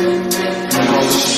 I'm Thank you.